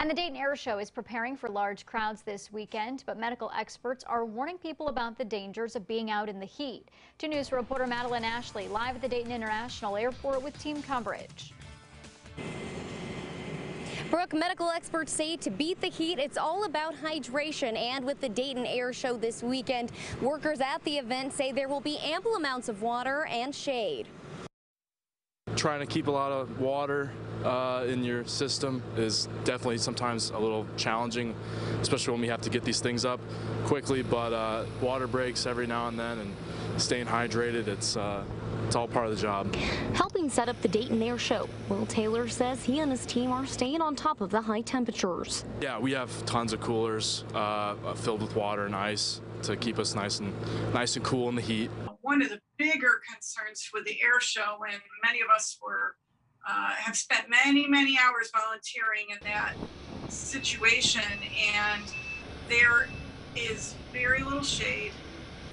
And the Dayton Air Show is preparing for large crowds this weekend, but medical experts are warning people about the dangers of being out in the heat. 2 News reporter Madeline Ashley live at the Dayton International Airport with team coverage. Brooke, medical experts say to beat the heat, it's all about hydration. And with the Dayton Air Show this weekend, workers at the event say there will be ample amounts of water and shade. Trying to keep a lot of water uh, in your system is definitely sometimes a little challenging, especially when we have to get these things up quickly. But uh, water breaks every now and then, and staying hydrated, it's uh, it's all part of the job. Helping set up the Dayton Air Show, Will Taylor says he and his team are staying on top of the high temperatures. Yeah, we have tons of coolers uh, filled with water and ice to keep us nice and nice and cool in the heat. One of the bigger concerns with the air show, and many of us were uh, have spent many, many hours volunteering in that situation, and there is very little shade,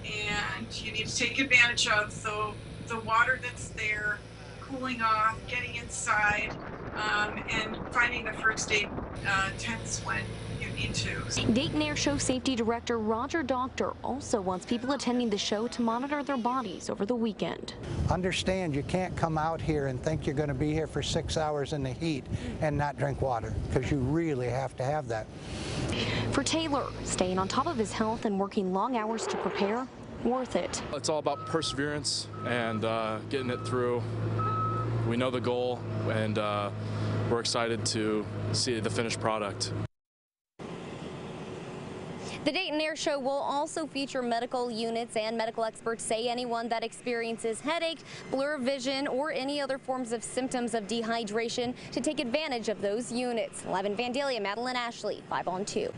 and you need to take advantage of the, the water that's there, cooling off, getting inside, um, and finding the first aid uh, tents when you need to. Dayton Air Show Safety Director Roger Doctor also wants people attending the show to monitor their bodies over the weekend. Understand you can't come out here and think you're going to be here for six hours in the heat and not drink water because you really have to have that. For Taylor, staying on top of his health and working long hours to prepare, worth it. It's all about perseverance and uh, getting it through we know the goal, and uh, we're excited to see the finished product. The Dayton Air Show will also feature medical units and medical experts say anyone that experiences headache, blur vision, or any other forms of symptoms of dehydration to take advantage of those units. Live in Vandalia, Madeline Ashley, 5 on 2.